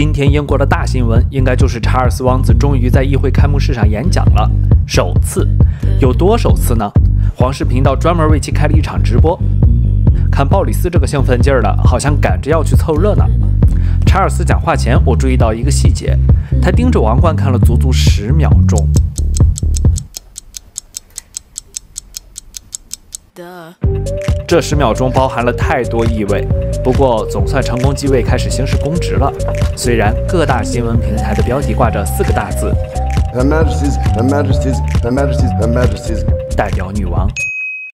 今天英国的大新闻，应该就是查尔斯王子终于在议会开幕式上演讲了，首次，有多首次呢？皇室频道专门为其开了一场直播。看鲍里斯这个兴奋劲儿的，好像赶着要去凑热闹。查尔斯讲话前，我注意到一个细节，他盯着王冠看了足足十秒钟。这十秒钟包含了太多意味，不过总算成功继位，开始行使公职了。虽然各大新闻平台的标题挂着四个大字 hermages hermages hermages hermages：“ 代表女王。”